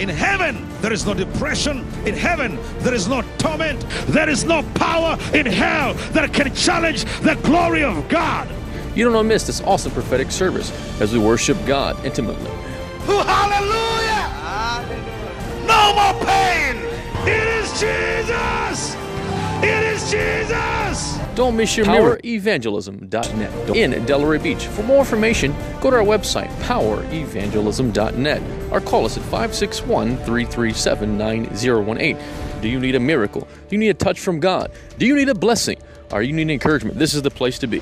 In heaven, there is no depression. In heaven, there is no torment. There is no power in hell that can challenge the glory of God. You don't want to miss this awesome prophetic service as we worship God intimately. Hallelujah! No more pain. It is Jesus. It is Jesus. Don't miss your mirror. PowerEvangelism.net in Delray Beach. For more information, go to our website, PowerEvangelism.net, or call us at 561 337 9018. Do you need a miracle? Do you need a touch from God? Do you need a blessing? Are you need encouragement? This is the place to be.